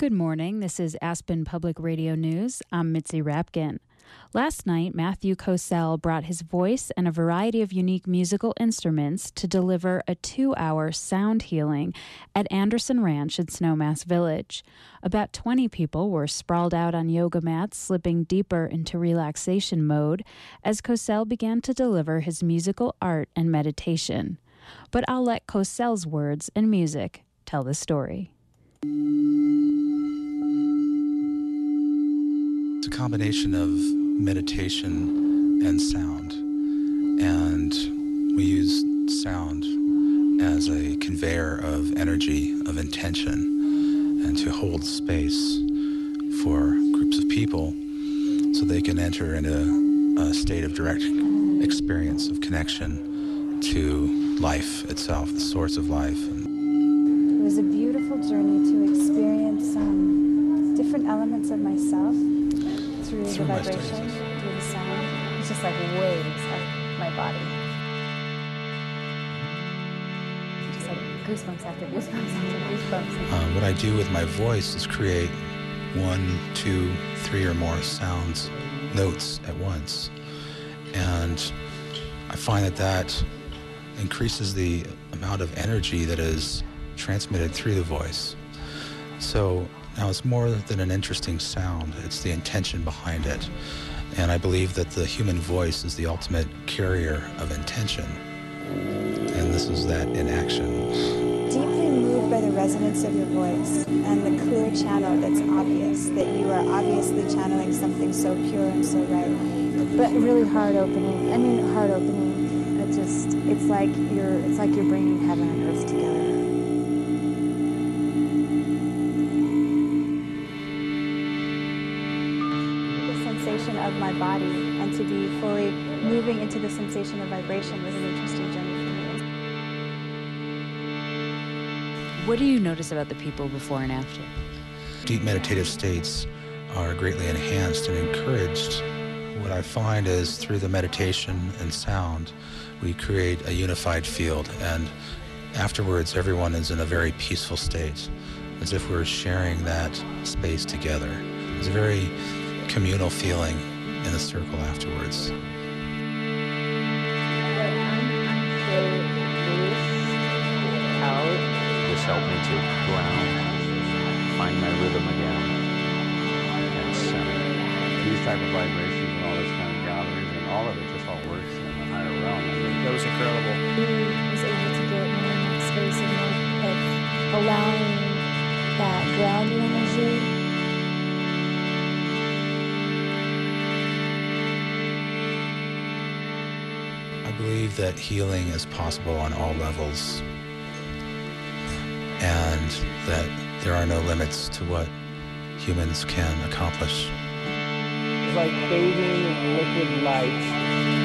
Good morning. This is Aspen Public Radio News. I'm Mitzi Rapkin. Last night, Matthew Kocel brought his voice and a variety of unique musical instruments to deliver a two hour sound healing at Anderson Ranch in Snowmass Village. About 20 people were sprawled out on yoga mats, slipping deeper into relaxation mode as Kocel began to deliver his musical art and meditation. But I'll let Kocel's words and music tell the story. Combination of meditation and sound. And we use sound as a conveyor of energy, of intention, and to hold space for groups of people so they can enter into a state of direct experience of connection to life itself, the source of life. It was a beautiful journey to experience um, different elements of myself through, Through the vibration, through the sound. It's just like waves of my body. Just like goosebumps after goosebumps after goosebumps. Uh, what I do with my voice is create one, two, three or more sounds, notes at once. And I find that that increases the amount of energy that is transmitted through the voice. So now it's more than an interesting sound, it's the intention behind it. And I believe that the human voice is the ultimate carrier of intention. And this is that in action. Deeply moved by the resonance of your voice and the clear channel that's obvious, that you are obviously channeling something so pure and so right. But really heart opening. I mean, heart opening. It just, it's like you're, it's like you're bringing heaven and earth together. Sensation of my body and to be fully moving into the sensation of vibration was an interesting journey for me. What do you notice about the people before and after? deep meditative states are greatly enhanced and encouraged. What I find is through the meditation and sound, we create a unified field, and afterwards, everyone is in a very peaceful state, as if we're sharing that space together. It's a very communal feeling in the circle afterwards. This helped me to ground, find my rhythm again, and center. These type of vibrations and all this kind of gatherings and all of it just all works in the higher realm. I mean, That was incredible. I believe that healing is possible on all levels and that there are no limits to what humans can accomplish. It's like bathing in liquid light